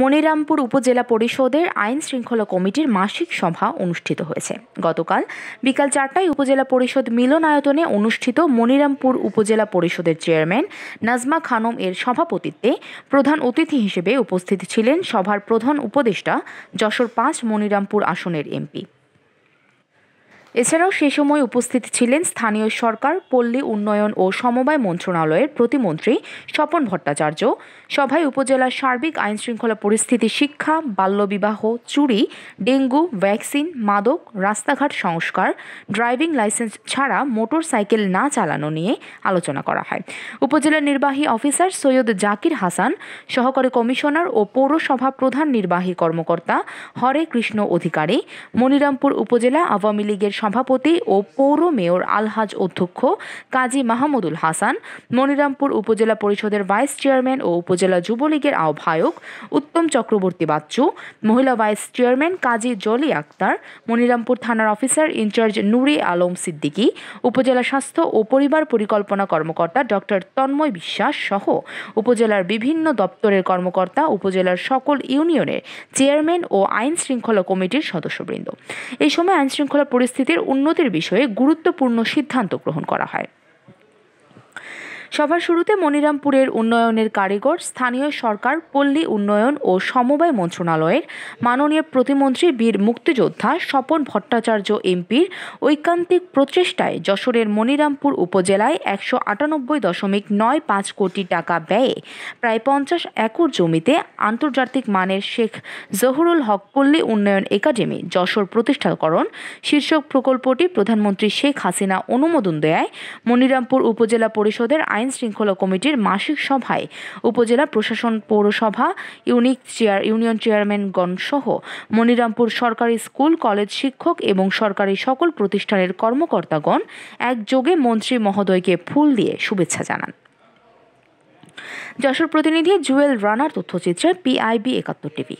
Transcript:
মনিরামপুর উপজেলা পরিষদের আইন শৃঙ্খলা কমিটির মাসিক সভা অনুষ্ঠিত হয়েছে। গতকাল বিকাল চারটায় উপজেলা পরিষদ মিলনায়তনে অনুষ্ঠিত মনিরামপুর উপজেলা পরিষদের চেয়ারম্যান নাজমা খানম এর সভাপতিত্বে প্রধান অতিথি হিসেবে উপস্থিত ছিলেন সভার প্রধান উপদেষ্টা যশোর পাঁচ মনিরামপুর আসনের এমপি। এছাড়াও সে সময় উপস্থিত ছিলেন স্থানীয় সরকার, পল্লী উন্নয়ন ও সমবায় মন্ত্রণালয়ের প্রতিমন্ত্রী স্বপন ভট্টাচার্য। সভায় উপজেলার সার্বিক আইনশৃঙ্খলা পরিস্থিতি শিক্ষা, বাল্যবিবাহ, চুরি, ডেঙ্গু, ভ্যাকসিন, মাদক, রাস্তাঘাট সংস্কার, ড্রাইভিং লাইসেন্স ছাড়া মোটর সাইকেল না চালানো নিয়ে আলোচনা করা হয়। উপজেলা নির্বাহী অফিসার সৈয়দ জাকির হাসান, সহকারী কমিশনার ও পৌরসভা প্রধান নির্বাহী কর্মকর্তা হরে কৃষ্ণ অধিকারী, মনিরামপুর উপজেলা আওয়ামী লীগের সভাপতি ও পৌর মেয়র আলহাজ অধ্যক্ষ কাজী মাহমুদুল হাসান, মনিরামপুর উপজেলা পরিষদের ভাইস চেয়ারম্যান ও উপজেলা যুবলীগের আহ্বায়ক উত্তম চক্রবর্তী বাচ্চু, মহিলা ভাইস চেয়ারম্যান কাজী জলি আক্তার, মনিরামপুর থানার officer in charge Nuri Alam Siddiqui, upazila স্বাস্থ্য ও পরিবার পরিকল্পনা কর্মকর্তা ডক্টর তন্ময় বিশ্বাস সহ উপজেলার বিভিন্ন দপ্তরের কর্মকর্তা, উপজেলার সকল ইউনিয়নের চেয়ারম্যান ও আইন শৃঙ্খলা কমিটির সদস্যবৃন্দ। এই সময় আইন শৃঙ্খলা পরিস্থিতি পরিস্থিতির উন্নতির বিষয়ে গুরুত্বপূর্ণ সিদ্ধান্ত গ্রহণ করা হয়। সভার শুরুতে মনিরামপুরের উন্নয়নের কারিগর, স্থানীয় সরকার, পল্লী উন্নয়ন ও সমবায় মন্ত্রণালয়ের মাননীয় প্রতিমন্ত্রী বীর মুক্তিযোদ্ধা স্বপন ভট্টাচার্য এমপির ঐকান্তিক প্রচেষ্টায় যশোরের মনিরামপুর উপজেলায় একশো আটানব্বই দশমিক নয় পাঁচ কোটি টাকা ব্যয়ে প্রায় পঞ্চাশ একর জমিতে আন্তর্জাতিক মানের শেখ জহুরুল হক পল্লী উন্নয়ন একাডেমি যশোর প্রতিষ্ঠাকরণ শীর্ষক প্রকল্পটি প্রধানমন্ত্রী শেখ হাসিনা অনুমোদন দেয় মনিরামপুর উপজেলা পরিষদের আইন আইন শৃঙ্খলা কমিটির মাসিক সভায় উপজেলা প্রশাসন, পৌরসভা, ইউনিক চেয়ার, ইউনিয়ন চেয়ারম্যানগণ সহ মনিরামপুর সরকারি স্কুল, কলেজ শিক্ষক এবং সরকারি সকল প্রতিষ্ঠানের কর্মকর্তাগণ একযোগে মন্ত্রী মহোদয়কে ফুল দিয়ে শুভেচ্ছা জানান। যশোর প্রতিনিধি জুয়েল রানার তথ্যচিত্রে পিআইবি একাত্তর টিভি।